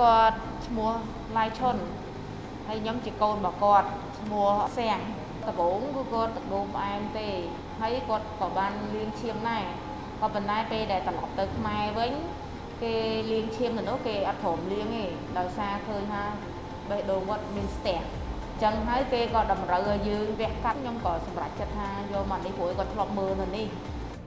គាត់ឈ្មោះឡៃឈុនហើយខ្ញុំជាកូនរបស់គាត់ឈ្មោះសៀងដំបូងគឺគាត់ទឹកដូងផ្អែមទេហើយគាត់ក៏បានលាងឈាមដែរក៏ប៉ុន្តែពេលដែលត្រឡប់ទៅខ្មែរវិញគេលាងឈាមទៅនោះគេអត់ព្រមលាងទេដោយសារឃើញថាបេះដូងគាត់មានស្ទះ ចឹងហើយគេក៏តម្រូវឲ្យយើងវះកាត់ខ្ញុំក៏សម្រេចចិត្តថាយកមកនេះព្រោះគាត់ធ្លាប់មើលនៅនេះ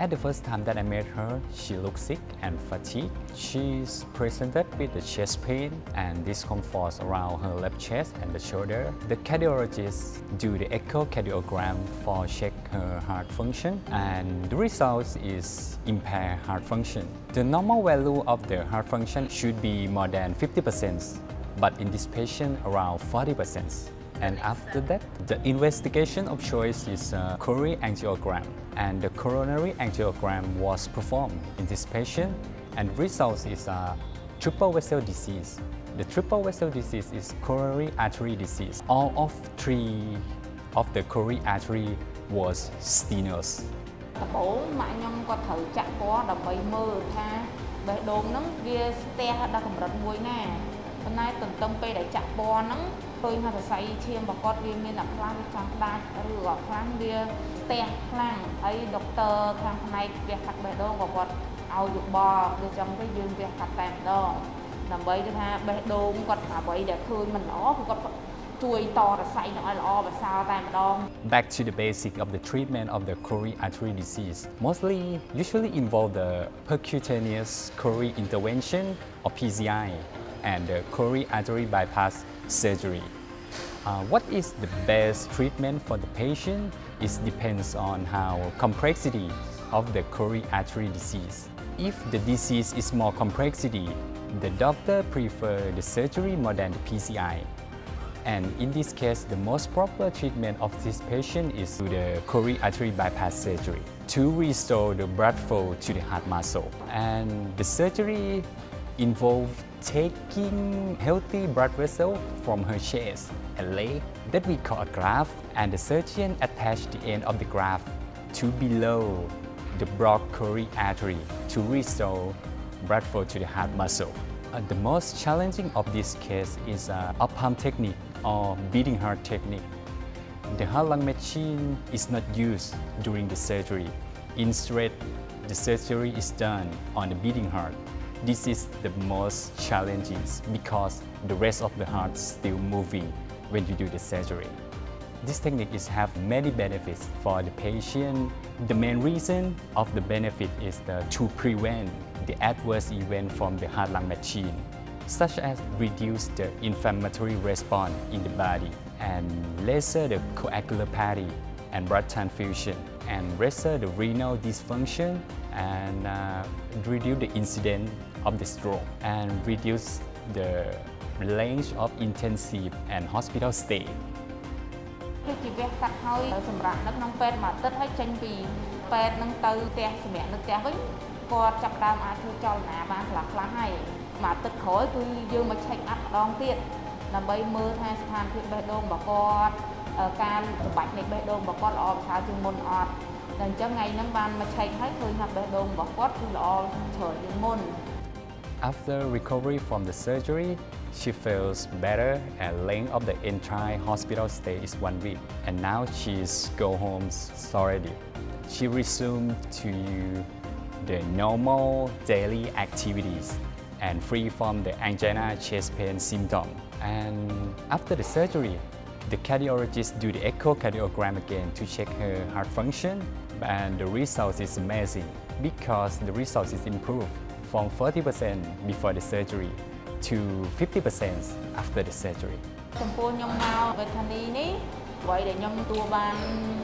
At the first time that I met her, she looked sick and fatigued. She's presented with the chest pain and discomfort around her left chest and the shoulder. The cardiologist do the echocardiogram for check her heart function and the result is impaired heart function. The normal value of the heart function should be more than 50%, but in this patient around 40%. And after that, the investigation of choice is a coronary angiogram. And the coronary angiogram was performed in this patient and results is a triple vessel disease. The triple vessel disease is coronary artery disease. All of three of the coronary artery was stenosis. ដំបូងម៉ាក់ខ្ញុំគាត់ត្រូវចាក់ពណ៌ដើម្បីមើលថាបេះដូងហ្នឹងវាស្ទះដល់កម្រិតមួយណាប៉ុន្តែទន្ទឹមពេលដែលចាក់ពណ៌ហ្នឹង ឃើញថាសរសៃឈាមរបស់គាត់វាមានតែខ្លះវាចង់ដាច់ឬក៏ខ្លះវាស្ទះខ្លាំងហើយដុកទ័រខាងផ្នែកវះកាត់បេះដូងក៏គាត់ឲ្យយោបល់ដូចចឹងទៅយើងវះកាត់តែម្ដងដើម្បីទៅថាបេះដូងគាត់អ្វីដែលឃើញមិនល្អគឺគាត់ជួយតរស័យនឹងឲ្យល្អប្រសើរតែម្ដង Back to the basic of the treatment of the coronary artery disease. Mostly usually involve the percutaneous coronary intervention or PCI and the coronary artery bypass surgery. Uh, what is the best treatment for the patient? It depends on how complexity of the coronary artery disease. If the disease is more complexity, the doctor prefer the surgery more than the PCI. And in this case, the most proper treatment of this patient is the coronary artery bypass surgery to restore the blood flow to the heart muscle. And the surgery involves taking healthy blood vessel from her chest and leg that we call a graft and the surgeon attached the end of the graft to below the coronary artery to restore blood flow to the heart muscle. Uh, the most challenging of this case is uh, off-pump technique or beating heart technique. The heart lung machine is not used during the surgery. Instead, the surgery is done on the beating heart. This is the most challenging because the rest of the heart is still moving when you do the surgery. This technique is have many benefits for the patient. The main reason of the benefit is the, to prevent the adverse event from the heart lung machine, such as reduce the inflammatory response in the body and lessen the coagulopathy and blood transfusion and lessen the renal dysfunction and uh, reduce the incidence of the stroke and reduce the range of intensive and hospital stay. គឺជាវះកាត់ហើយសម្រាប់នៅក្នុងពេទ្យមួយអាទិត្យហើយចេញពីពេទ្យនឹងទៅផ្ទះសម្រាប់នៅផ្ទះវិញគាត់ចាប់ដើមអាចធ្វើចលនាបានខ្លះខ្លះហើយមួយអាទិត្យក្រោយគឺយើងមក check up ម្ដងទៀត ដើម្បីមើលថាស្ថានភាពបេះដូងរបស់គាត់ការសម្បាច់នៃបេះដូងរបស់គាត់ល្អប្រសើរជាងមុនអត់តែអញ្ចឹងថ្ងៃហ្នឹងបានមក check ហើយឃើញថាបេះដូងរបស់គាត់គឺល្អច្រើនជាងមុន After recovery from the surgery, she feels better and length of the entire hospital stay is one week. And now she's go home already. She resumed to the normal daily activities and free from the angina chest pain symptom. And after the surgery, the cardiologist do the echocardiogram again to check her heart function and the result is amazing because the result is improved from 40% before the surgery to 50% after the surgery. ចំពោះខ្ញុំមកវេទនីនេះ អ្វីដែលខ្ញុំទទួលបាន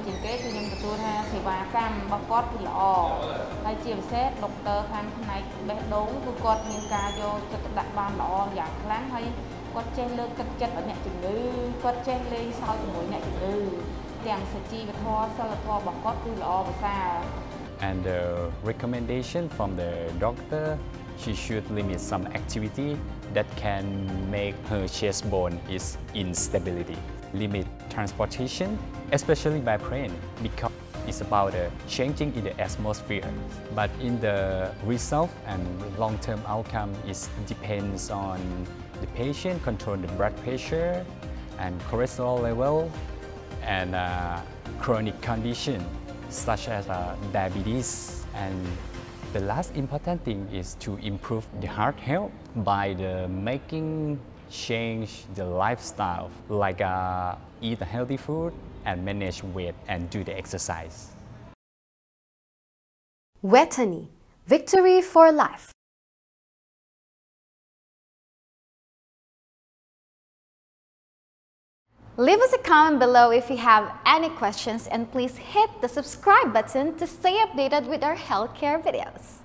ជាងគេគឺខ្ញុំទទួលថាសេវាកម្មរបស់គាត់គឺល្អហើយជាពិសេសដុកទ័រខាងផ្នែកបេះដូងគឺគាត់មានការយកចិត្តទុកដាក់បានល្អយ៉ាងខ្លាំងហើយគាត់ចេះលើកទឹកចិត្តឲ្យអ្នកជំងឺគាត់ចេះលេងសើចជាមួយអ្នកជំងឺទាំងសជីវធម៌សិលធម៌របស់គាត់គឺល្អប្រសើរ And the recommendation from the doctor, she should limit some activity that can make her chest bone is instability. Limit transportation, especially by plane, because it's about the changing in the atmosphere. But in the result and long-term outcome is depends on the patient control the blood pressure and cholesterol level and uh, chronic condition such as uh, diabetes and the last important thing is to improve the heart health by the making change the lifestyle like uh, eat healthy food and manage weight and do the exercise. Vejthani, victory for life. Leave us a comment below if you have any questions and please hit the subscribe button to stay updated with our healthcare videos.